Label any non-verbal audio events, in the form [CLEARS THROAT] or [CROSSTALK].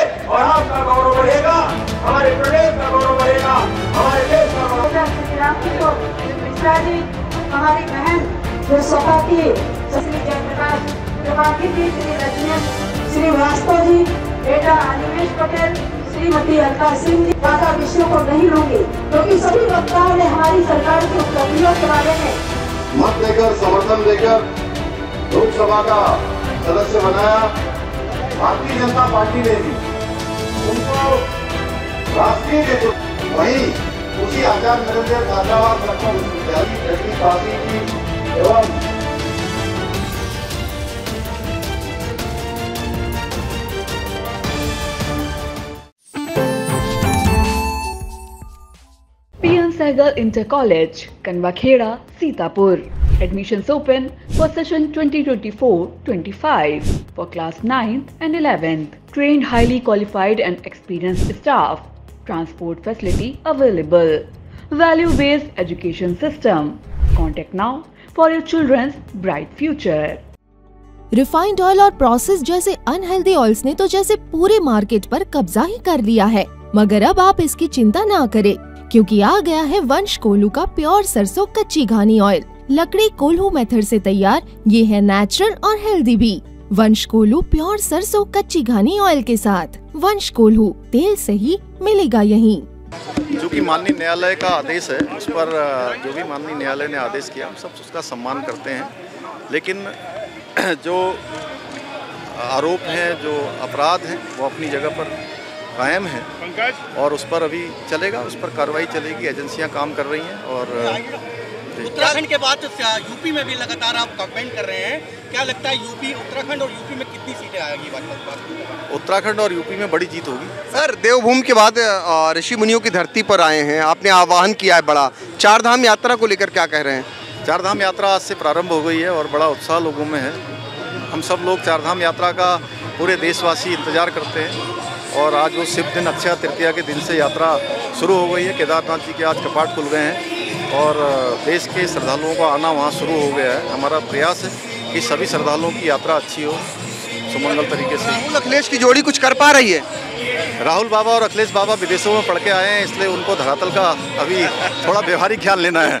और आपका गौरव बढ़ेगा हमारे प्रदेश का गौरव बढ़ेगा हमारे देश का गौरव मिश्रा जी हमारी बहन जो सपा की श्री जयप्रकाश त्रिपाठी जी श्री रजनीश श्री वास्तव जी बेटा अनिमेश पटेल श्रीमती अलका सिंह जी ज़्यादा विषयों को नहीं लूँगी क्योंकि तो सभी वक्ताओं ने हमारी सरकार की उपलब्धियों के बारे में मत देकर समर्थन देकर लोकसभा का सदस्य बनाया। भारतीय जनता पार्टी ने भी राष्ट्रीय नेतृत्व Sehgal inter college, Kanwakheda, Sitapur. Admission open for session 2024-25 for class ninth and 11th Trained highly qualified and experienced staff. Transport facility available. Value-based education system. Contact now for your children's bright future. Refined oil और process जैसे unhealthy oils ने तो जैसे पूरे market पर कब्जा ही कर लिया है मगर अब आप इसकी चिंता ना करें क्योंकि आ गया है वंश कोल्हू का प्योर सरसों कच्ची घानी ऑयल लकड़ी कोल्हू मेथड से तैयार ये है नेचुरल और हेल्दी भी वंश कोल्हू प्योर सरसों कच्ची घानी ऑयल के साथ। वंश कोल्हू तेल सही मिलेगा यहीं। जो कि माननीय न्यायालय का आदेश है, उस पर जो भी माननीय न्यायालय ने आदेश किया, हम सब उसका सम्मान करते हैं। लेकिन, [CLEARS THROAT] जो आरोप हैं, जो अपराध हैं, वो अपनी जगह पर कायम है और उस पर अभी चलेगा, उस पर कार्रवाई चलेगी, एजेंसियाँ काम कर रही हैं और उत्तराखंड के बाद यूपी में भी लगातार आप कैंपेन कर रहे हैं? क्या लगता है यूपी उत्तराखंड और यूपी में कितनी सीटें आएगी बात उत्तराखंड और यूपी में बड़ी जीत होगी। सर देवभूमि के बाद ऋषि मुनियों की धरती पर आए हैं। आपने आह्वान किया है बड़ा। चार धाम यात्रा को लेकर क्या कह रहे हैं? चार धाम यात्रा आज से प्रारंभ हो गई है और बड़ा उत्साह लोगों में है। हम सब लोग चार धाम यात्रा का पूरे देशवासी इंतज़ार करते हैं और आज वो शिव दिन अक्षय तृतीया के दिन से यात्रा शुरू हो गई है। केदारनाथ जी के आज कपाट खुल गए हैं। और देश के श्रद्धालुओं का आना वहाँ शुरू हो गया है। हमारा प्रयास है कि सभी श्रद्धालुओं की यात्रा अच्छी हो सुमंगल तरीके से। राहुल अखिलेश की जोड़ी कुछ कर पा रही है? राहुल बाबा और अखिलेश बाबा विदेशों में पढ़ के आए हैं इसलिए उनको धरातल का अभी थोड़ा व्यवहारिक ख्याल लेना है।